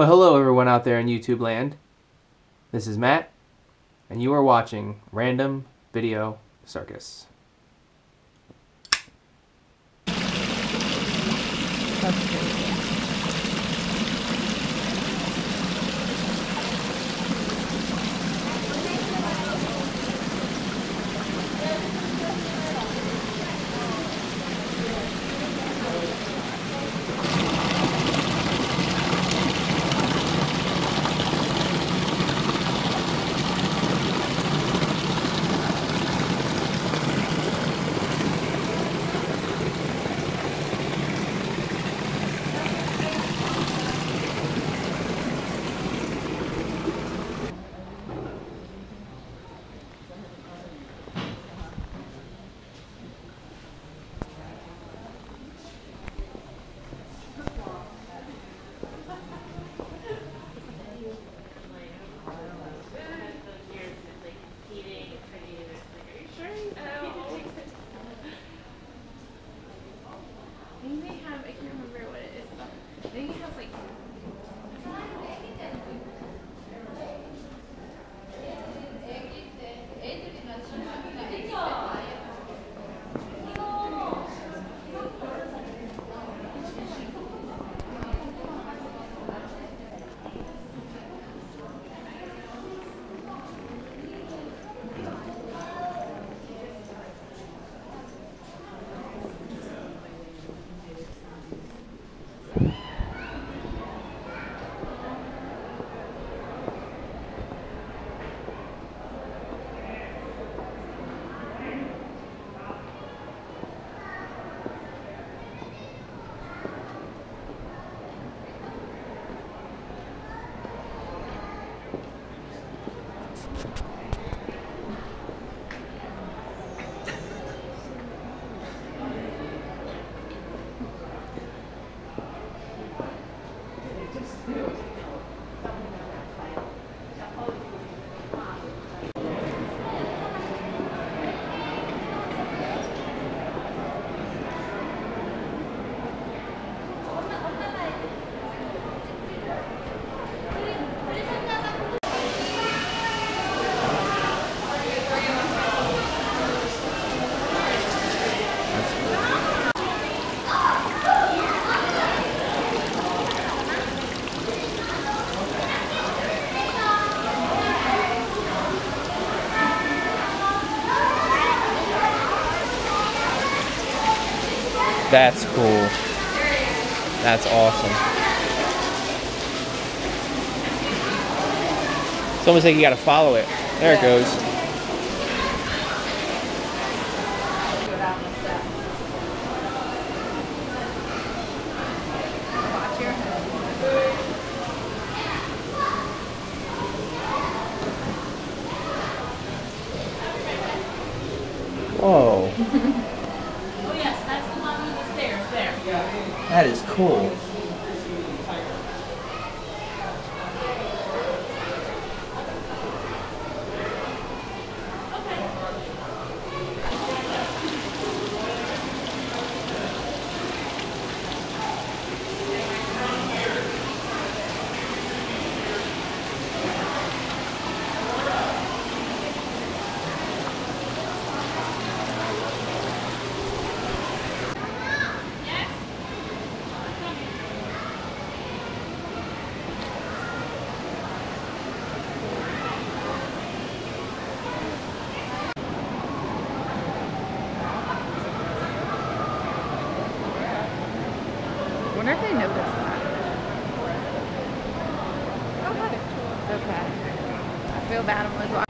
Well, hello everyone out there in YouTube land. This is Matt, and you are watching Random Video Circus. That's crazy. Maybe they have, I can't remember what it is, maybe like. That's cool. That's awesome. It's almost like you gotta follow it. There it goes. Whoa, that is cool. Wonder if they noticed that. Okay. I feel bad. I'm like,